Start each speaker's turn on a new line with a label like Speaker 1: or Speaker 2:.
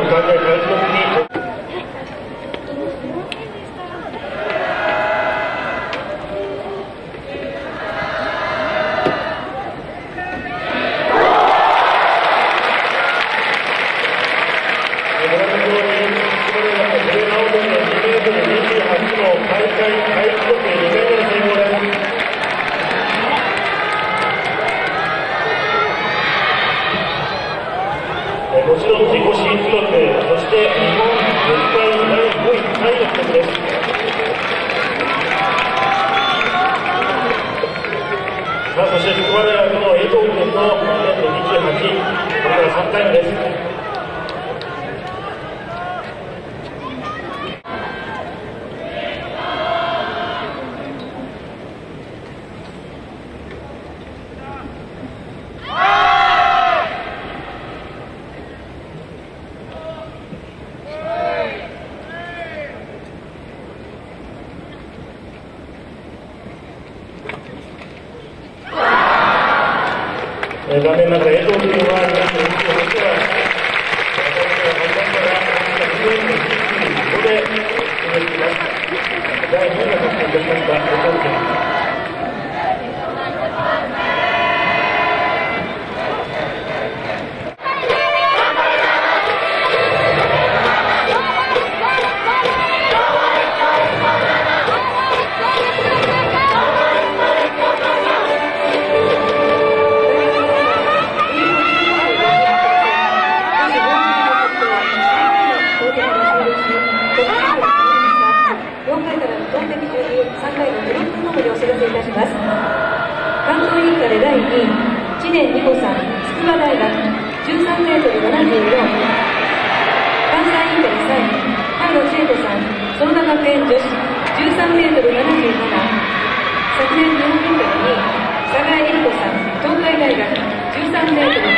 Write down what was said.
Speaker 1: 関係外国自己新記録、そして日本全体第5位タイの記録です。さあ、そして筑波大学の江藤君の228、これから3回目です。Dame Marreto, die Nummer
Speaker 2: 年美子さん、筑波大学、13メートル74。関西インテリ3位、原野千恵子さん、園田学園女子、13メートル77。昨年日本インテリ2位、佐賀江里子さん、東海大学、13メートル